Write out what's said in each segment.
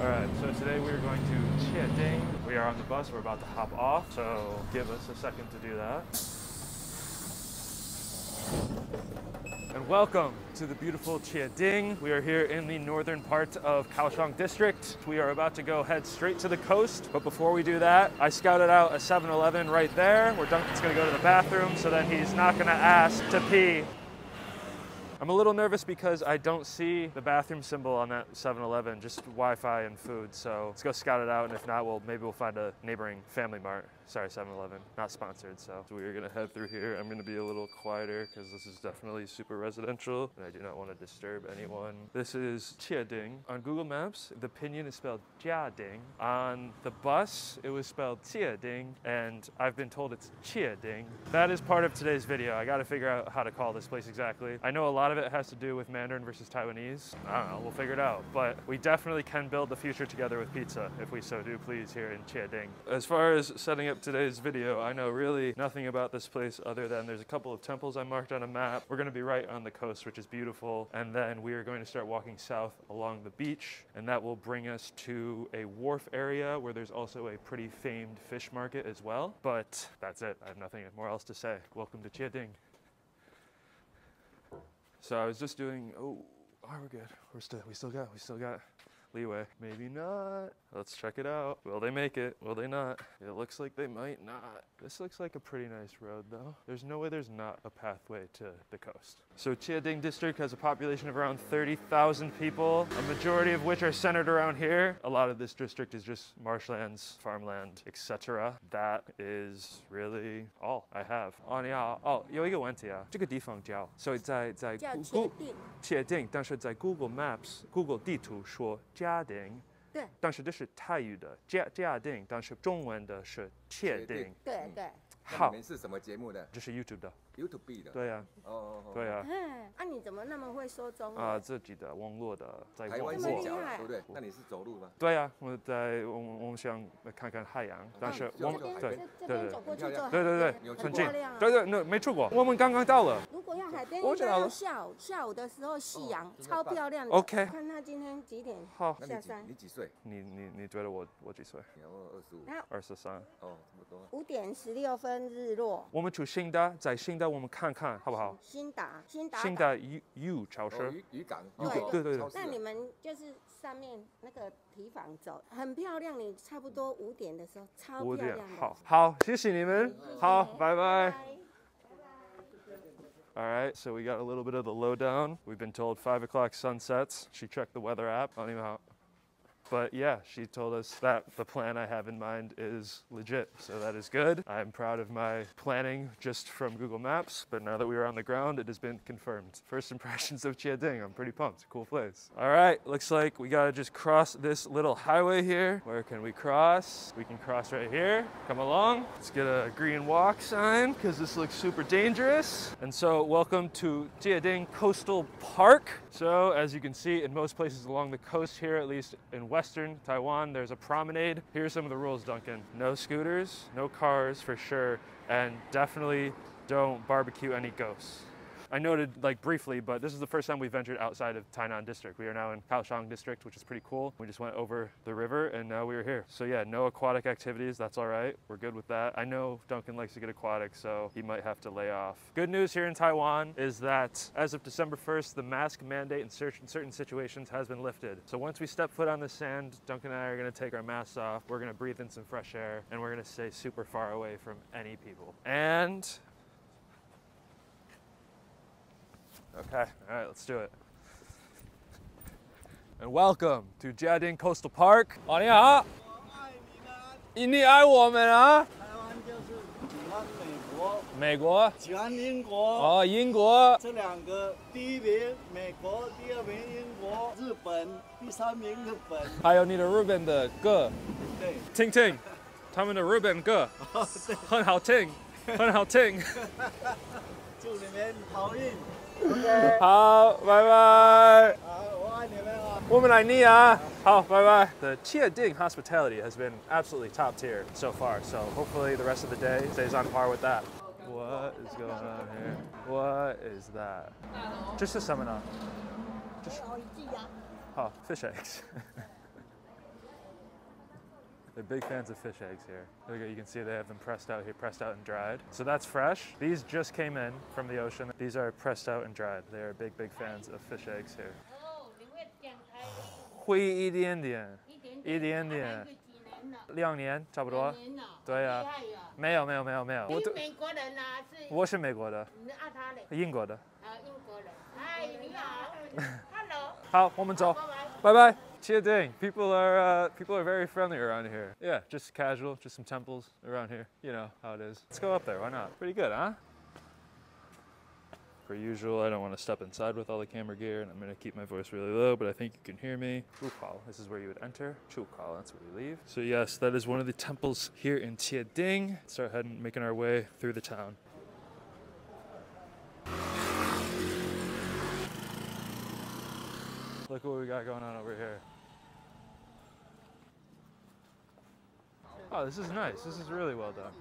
All right, so today we are going to Chiading. We are on the bus. We're about to hop off, so give us a second to do that. And welcome to the beautiful Chiading. We are here in the northern part of Kaohsiung district. We are about to go head straight to the coast, but before we do that, I scouted out a 7-Eleven right there where Duncan's gonna go to the bathroom so that he's not gonna ask to pee I'm a little nervous because I don't see the bathroom symbol on that 7-Eleven, just Wi-Fi and food. So let's go scout it out, and if not, we'll maybe we'll find a neighboring Family Mart. Sorry, 7-Eleven, not sponsored. So, so we're gonna head through here. I'm gonna be a little quieter because this is definitely super residential, and I do not want to disturb anyone. This is Chiading. On Google Maps, the pinyin is spelled Jiading. On the bus, it was spelled Chiading, and I've been told it's Chiading. That is part of today's video. I got to figure out how to call this place exactly. I know a lot of it has to do with Mandarin versus Taiwanese. I don't know. We'll figure it out. But we definitely can build the future together with pizza if we so do please here in Chiading. As far as setting up today's video, I know really nothing about this place other than there's a couple of temples I marked on a map. We're gonna be right on the coast, which is beautiful. And then we are going to start walking south along the beach. And that will bring us to a wharf area where there's also a pretty famed fish market as well. But that's it. I have nothing more else to say. Welcome to Chiading. So I was just doing, oh, oh, we're good. We're still, we still got, we still got leeway. Maybe not. Let's check it out. Will they make it? Will they not? It looks like they might not. This looks like a pretty nice road though. There's no way there's not a pathway to the coast. So Chiading district has a population of around 30,000 people, a majority of which are centered around here. A lot of this district is just marshlands, farmland, etc. That is really all I have.哦，你好，哦，有一个问题啊，这个地方叫，所以在在叫 Google 确定，确定，但是在 Google Maps、Google 地图说 嘉定，对。但是这是泰语的家家定，但是中文的是确定。确定。对对，好。你们，是什么节目的这是 YouTube 的，？YouTube 的。对呀、哦哦哦。对呀、嗯，啊，你怎么那么会说中文？啊，自己的网络的，在台网这么厉络。湾视角对不对？那你是走路吗？对呀、我在我我们想看看海洋，但是我们这这对对边走过去就对对对有近亮啊，对对，那没出过，我们刚刚到了。如果要海边，应该我知道了要下午下午的时候夕阳，超漂亮的。OK 看他今天几点好，下山你几岁？你你你觉得我我几岁？我二十五。然后二十三。哦，差不多。五点十六分日落。我们去新的，在新的我们看看好不好？新达，新达新港。的 U U 超哦市。渔渔港。渔港哦对对对超市啊那你们就是上面那个提防走，很漂亮。你差不多五点的时候，超五点漂亮的。好，好，谢谢你们，好，拜拜。拜。 All right, so we got a little bit of the lowdown. We've been told five o'clock sunsets. She checked the weather app. I don't even know how. But yeah, she told us that the plan I have in mind is legit. So that is good. I'm proud of my planning just from Google Maps. But now that we are on the ground, it has been confirmed. First impressions of Chiading. I'm pretty pumped. Cool place. All right, looks like we gotta just cross this little highway here. Where can we cross? We can cross right here. Come along. Let's get a green walk sign because this looks super dangerous. And so, welcome to Chiading Coastal Park. So, as you can see, in most places along the coast here, at least in western Taiwan, there's a promenade. Here's some of the rules, Duncan. No scooters, no cars for sure, and definitely don't barbecue any ghosts. I noted like briefly, but this is the first time we've ventured outside of Tainan district. We are now in Kaohsiung district, which is pretty cool. We just went over the river and now we are here. So yeah, no aquatic activities. That's all right. We're good with that. I know Duncan likes to get aquatic, so he might have to lay off. Good news here in Taiwan is that as of December 1st, the mask mandate in certain situations has been lifted. So once we step foot on the sand, Duncan and I are going to take our masks off. We're going to breathe in some fresh air and we're going to stay super far away from any people. And Okay, all right, let's do it. And welcome to Jiading Coastal Park. 哦，你好，你爱我们啊？台湾就是喜欢美国，美国，喜欢英国。哦，英国，这两个，第一名美国，第二名英国，日本，第三名日本。还有你的日本的歌，对，听听，他们的日本歌很好听，很好听。 祝你们好运。好，拜拜。好，我爱你们啊！我们来你啊！好，拜拜。The Chiading hospitality has been absolutely top tier so far, so hopefully the rest of the day stays on par with that. What is going on here? What is that? 这是什么呢？这是好 fish eggs. They're big fans of fish eggs here. Look at, you can see they have them pressed out here, pressed out and dried. So that's fresh. These just came in from the ocean. These are pressed out and dried. They are big, big fans of fish eggs here. 哦，你会讲台语会一点点，一点一点点啊来几年了？两年差不多两。年了，对啊厉害呀！没有没有没有没有，我都你是美国人啊？是我是美国的，你啊他嘞？英国的。啊，英国人。哎，你好，Hello，好，我们走。拜拜。 Chia Ding. People are uh, people are very friendly around here. Yeah, just casual, just some temples around here. You know how it is. Let's go up there. Why not? Pretty good, huh? Per usual, I don't want to step inside with all the camera gear, and I'm going to keep my voice really low, but I think you can hear me. Chukal, this is where you would enter. Chukal, that's where we leave. So yes, that is one of the temples here in Chia Ding. Start heading, making our way through the town. Look what we got going on over here. Oh, this is nice. This is really well done.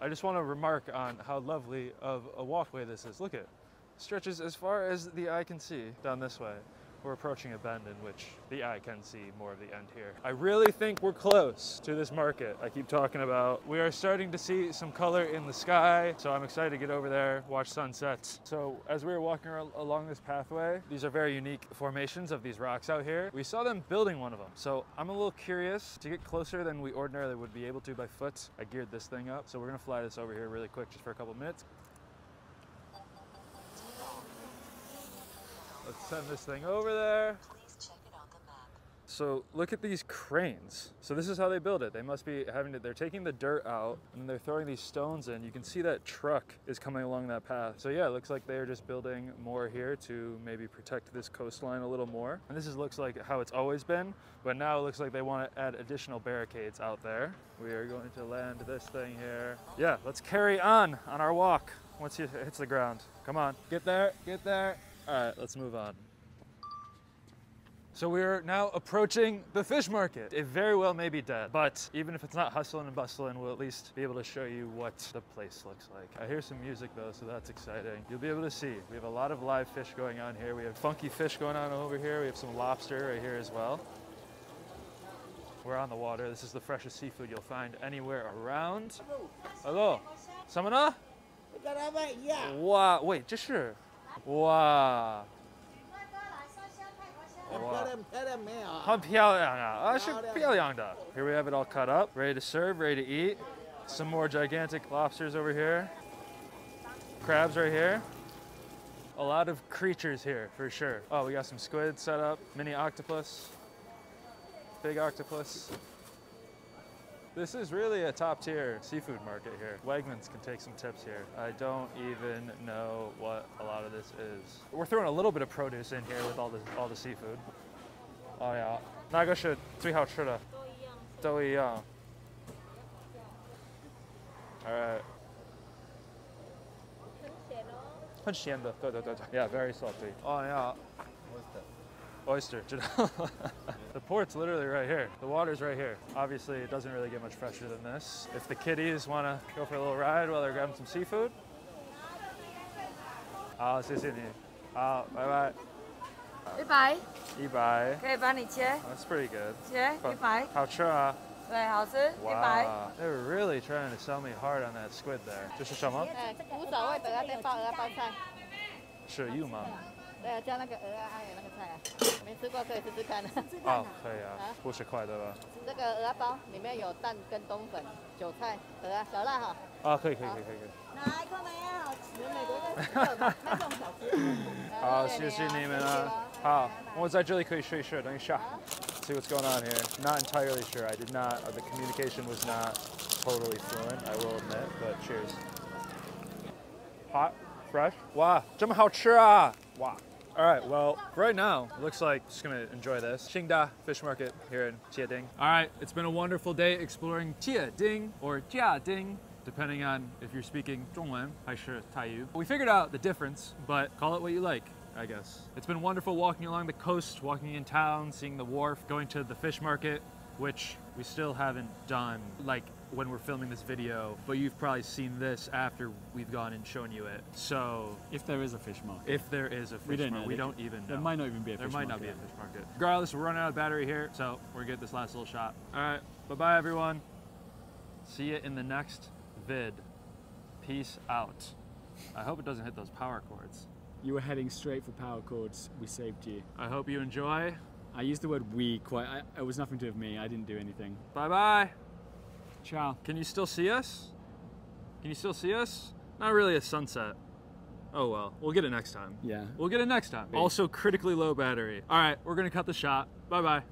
I just want to remark on how lovely of a walkway this is. Look at it. Stretches as far as the eye can see down this way. We're approaching a bend in which the eye can see more of the end here. I really think we're close to this market I keep talking about. We are starting to see some color in the sky, so I'm excited to get over there, watch sunsets. So as we were walking along this pathway, these are very unique formations of these rocks out here. We saw them building one of them, so I'm a little curious to get closer than we ordinarily would be able to by foot. I geared this thing up, so we're gonna fly this over here really quick just for a couple minutes. Let's send this thing over there. So look at these cranes. So this is how they build it. They must be having to, they're taking the dirt out and they're throwing these stones in. You can see that truck is coming along that path. So yeah, it looks like they're just building more here to maybe protect this coastline a little more. And this is, looks like how it's always been, but now it looks like they want to add additional barricades out there. We are going to land this thing here. Yeah, let's carry on on our walk once it hits the ground. Come on, get there, get there. All right, let's move on. So we are now approaching the fish market. It very well may be dead, but even if it's not hustling and bustling, we'll at least be able to show you what the place looks like. I hear some music though, so that's exciting. You'll be able to see. We have a lot of live fish going on here. We have funky fish going on over here. We have some lobster right here as well. We're on the water. This is the freshest seafood you'll find anywhere around. Hello. Hello. Samana? Wow, wait, just sure. 哇！Here we have it all cut up, ready to serve, ready to eat. Some more gigantic lobsters over here. Crabs right here. A lot of creatures here, for sure. Oh, we got some squid set up, mini octopus, big octopus. This is really a top tier seafood market here. Wegmans can take some tips here. I don't even know what a lot of this is. We're throwing a little bit of produce in here with all the all the seafood. Oh yeah, 那个是最好吃的，都一样。All right. 很咸的，对对对对。Yeah, very salty. Oh yeah. Oyster. the port's literally right here. The water's right here. Obviously, it doesn't really get much fresher than this. If the kiddies want to go for a little ride while they're grabbing some seafood. 好，谢谢你。好，拜拜。一百一百。可以帮你切 That's pretty good. 切一百，好吃啊。对，好吃一百。 Wow. They were really trying to sell me hard on that squid there. 这是什么？哎，无所谓，等下再包鹅包菜。是 you 吗？ 对啊，加那个鹅啊，还有那个菜啊，没吃过可以试试看。哦，可以啊，五十块对吧？这个鹅包里面有蛋跟冬粉、韭菜、鹅啊，小辣哈。啊，可以可以可以可以可以。哪一个没有吃？美国的那种小吃。好，谢谢你们啊。好，我在这里可以试一试，等一下。See what's going on here. Not entirely sure. I did not. Uh, the communication was not totally fluent. I will admit. But cheers. Hot, fresh. Wow, 这么好吃啊！Wow. all right, well, right now, it looks like just gonna enjoy this. Qingda Fish Market here in Jiading. All right, it's been a wonderful day exploring Jiading or Jiading depending on if you're speaking Zhongwen or Taiyu. We figured out the difference, but call it what you like. I guess. It's been wonderful walking along the coast, walking in town, seeing the wharf, going to the fish market, which we still haven't done. Like when we're filming this video, but you've probably seen this after we've gone and shown you it. So If there is a fish market. if there is a fish We don't market, know. we don't even know. there might not even be a There fish might not be a fish market. Regardless, we're running out of battery here, so we're gonna get this last little shot. All right, bye bye everyone. See you in the next vid. Peace out. I hope it doesn't hit those power cords. You were heading straight for power cords. We saved you. I hope you enjoy. I used the word we quite. I, it was nothing to do with me. I didn't do anything. Bye bye. Ciao. Can you still see us? Can you still see us? Not really a sunset. Oh well, we'll get it next time. Yeah. We'll get it next time. Maybe. Also, critically low battery. All right, we're gonna cut the shot. Bye bye.